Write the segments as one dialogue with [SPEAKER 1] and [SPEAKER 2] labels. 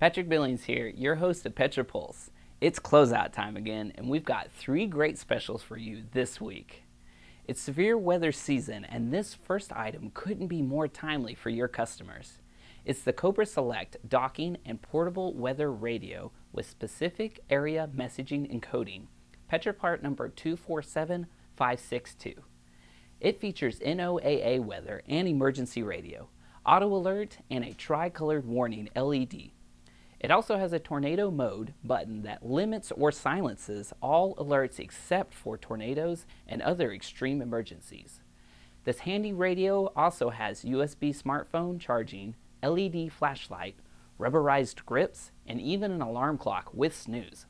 [SPEAKER 1] Patrick Billings here, your host of Petra Pulse. It's closeout time again, and we've got three great specials for you this week. It's severe weather season, and this first item couldn't be more timely for your customers. It's the Cobra Select docking and portable weather radio with specific area messaging encoding, Petra part number 247562. It features NOAA weather and emergency radio, auto alert, and a tri-colored warning LED. It also has a tornado mode button that limits or silences all alerts except for tornadoes and other extreme emergencies. This handy radio also has USB smartphone charging, LED flashlight, rubberized grips, and even an alarm clock with snooze.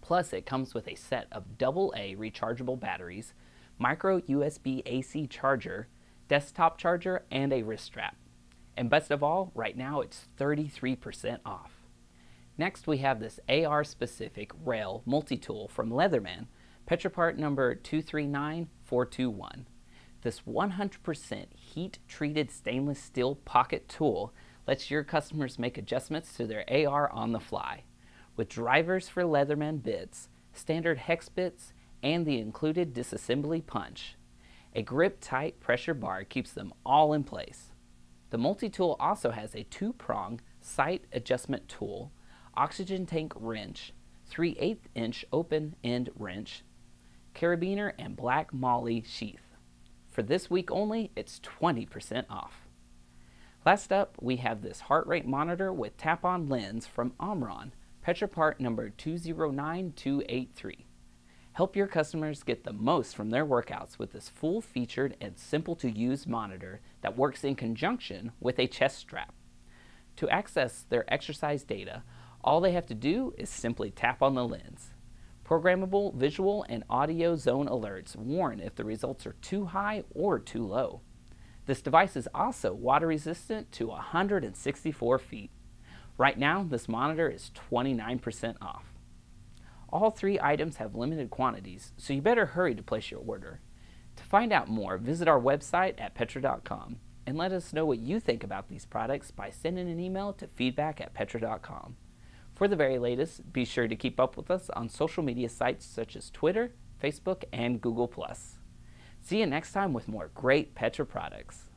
[SPEAKER 1] Plus, it comes with a set of AA rechargeable batteries, micro USB AC charger, desktop charger, and a wrist strap. And best of all, right now it's 33% off. Next, we have this AR-specific rail multi-tool from Leatherman, Petrapart number 239421. This 100% heat-treated stainless steel pocket tool lets your customers make adjustments to their AR on the fly. With drivers for Leatherman bits, standard hex bits, and the included disassembly punch. A grip-tight pressure bar keeps them all in place. The multi-tool also has a two-prong sight adjustment tool, oxygen tank wrench, 3 8 inch open end wrench, carabiner, and black MOLLE sheath. For this week only, it's 20% off. Last up, we have this heart rate monitor with tap-on lens from Omron, Petra part number 209283. Help your customers get the most from their workouts with this full-featured and simple-to-use monitor that works in conjunction with a chest strap. To access their exercise data, all they have to do is simply tap on the lens. Programmable visual and audio zone alerts warn if the results are too high or too low. This device is also water resistant to 164 feet. Right now, this monitor is 29% off. All three items have limited quantities, so you better hurry to place your order. To find out more, visit our website at petra.com and let us know what you think about these products by sending an email to feedback at petra.com. For the very latest, be sure to keep up with us on social media sites such as Twitter, Facebook, and Google+. See you next time with more great Petra products.